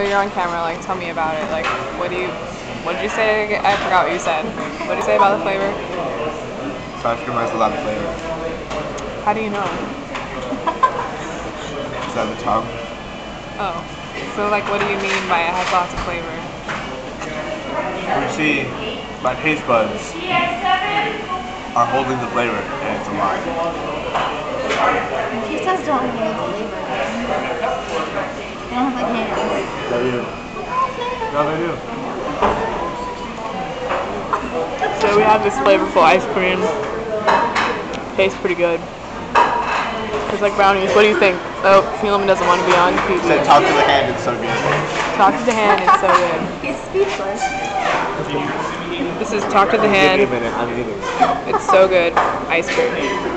So you're on camera. Like, tell me about it. Like, what do you? What did you say? I forgot what you said. What did you say about the flavor? Sour cream has a lot of flavor. How do you know? Is that the tongue? Oh. So like, what do you mean by it has lots of flavor? You see, my taste buds are holding the flavor, and it's a lie. He says don't have any flavor. They don't have like hands. They do. No, they do. So we have this flavorful ice cream. Tastes pretty good. It's like brownies. What do you think? Oh, Helaman doesn't want to be on TV. Said talk to the hand, it's so good. Talk to the hand. It's so good. He's speechless. This is Talk to the Give me a Hand. minute, I'm eating. It's so good. Ice cream.